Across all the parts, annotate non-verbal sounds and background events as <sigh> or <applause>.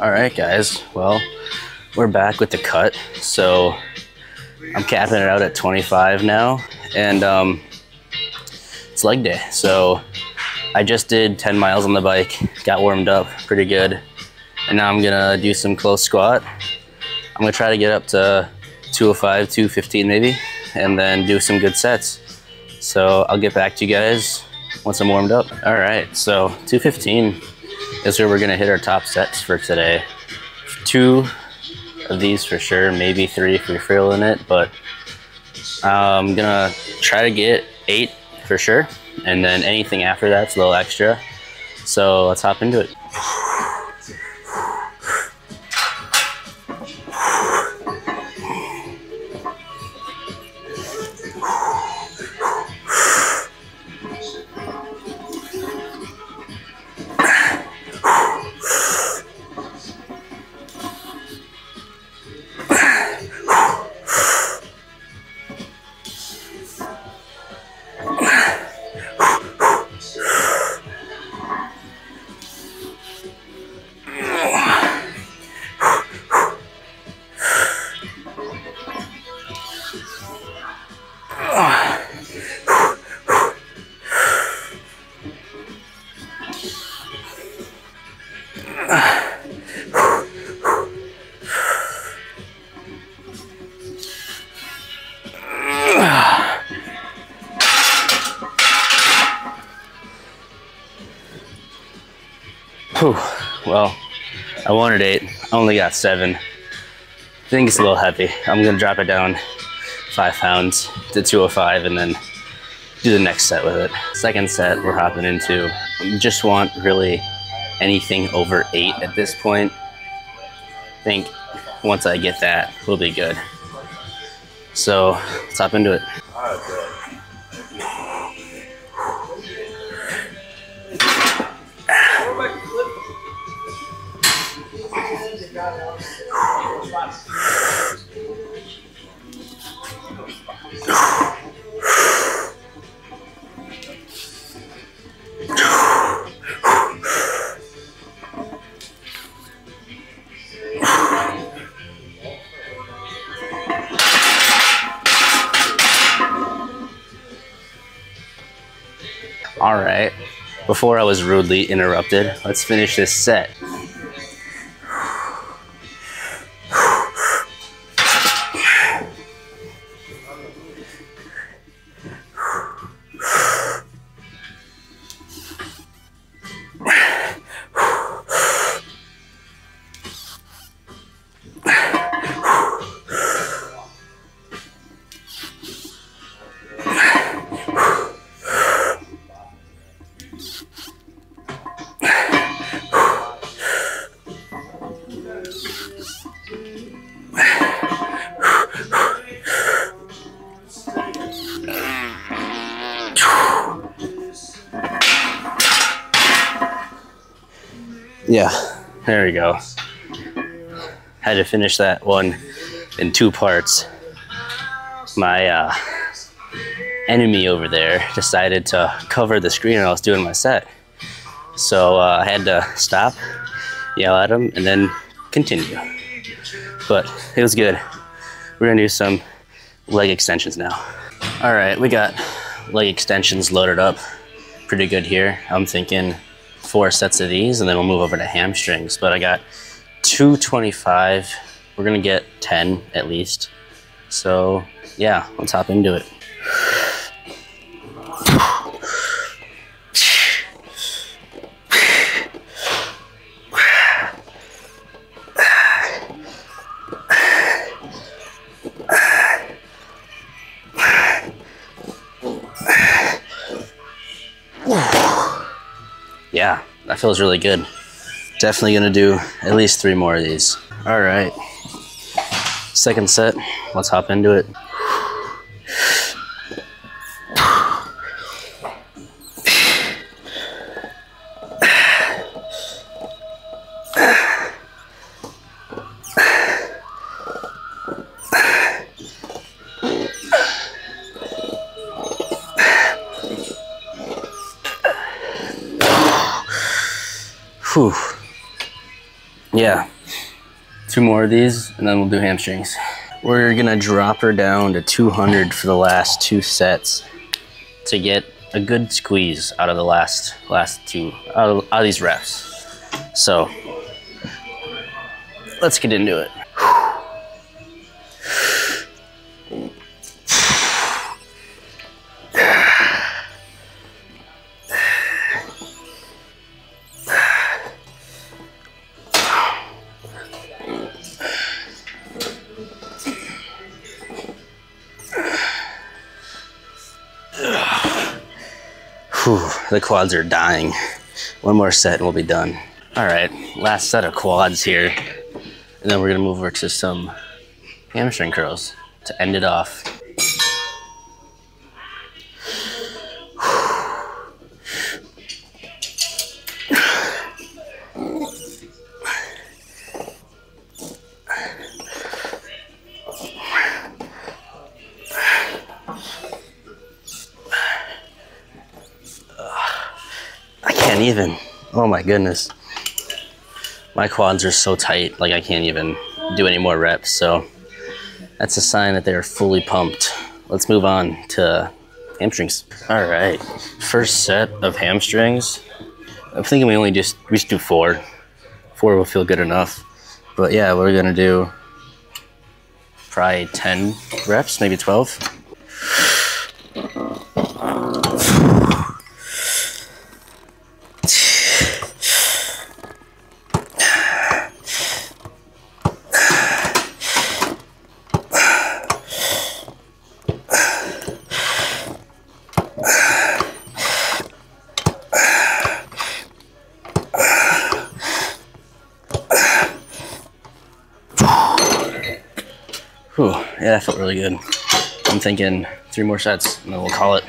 All right, guys. Well, we're back with the cut. So I'm capping it out at 25 now, and um, it's leg day. So I just did 10 miles on the bike, got warmed up pretty good, and now I'm gonna do some close squat. I'm gonna try to get up to 205, 215 maybe, and then do some good sets. So I'll get back to you guys once I'm warmed up. All right, so 215 is where we're gonna hit our top sets for today. Two of these for sure, maybe three if we're feeling it, but I'm gonna try to get eight for sure. And then anything after that's a little extra. So let's hop into it. Whew. Well, I wanted eight. I only got seven. I think it's a little heavy. I'm gonna drop it down five pounds to 205 and then do the next set with it. Second set we're hopping into. Just want really anything over eight at this point. I think once I get that, we'll be good. So let's hop into it. All right. Before I was rudely interrupted, let's finish this set. Yeah, there we go. Had to finish that one in two parts. My uh, enemy over there decided to cover the screen and I was doing my set. So uh, I had to stop, yell at him, and then continue. But it was good. We're gonna do some leg extensions now. All right, we got leg extensions loaded up pretty good here. I'm thinking four sets of these and then we'll move over to hamstrings. But I got 225. We're gonna get 10 at least. So yeah, let's hop into it. <sighs> <sighs> Yeah, that feels really good. Definitely gonna do at least three more of these. All right, second set, let's hop into it. Whew. yeah, two more of these and then we'll do hamstrings. We're gonna drop her down to 200 for the last two sets to get a good squeeze out of the last last two out of, out of these reps. So let's get into it. Whew, the quads are dying. One more set and we'll be done. All right, last set of quads here. And then we're gonna move over to some hamstring curls to end it off. Can't even. Oh my goodness. My quads are so tight, like I can't even do any more reps. So that's a sign that they're fully pumped. Let's move on to hamstrings. All right, first set of hamstrings. I'm thinking we only just we just do four. Four will feel good enough. But yeah, we're gonna do probably 10 reps, maybe 12. Whew, yeah, that felt really good. I'm thinking three more sets and then we'll call it.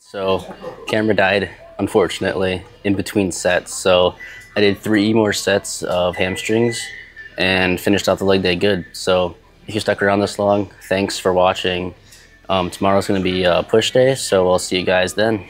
So, camera died, unfortunately, in between sets. So, I did three more sets of hamstrings and finished out the leg day good. So, if you stuck around this long, thanks for watching. Um, tomorrow's going to be a push day, so I'll see you guys then.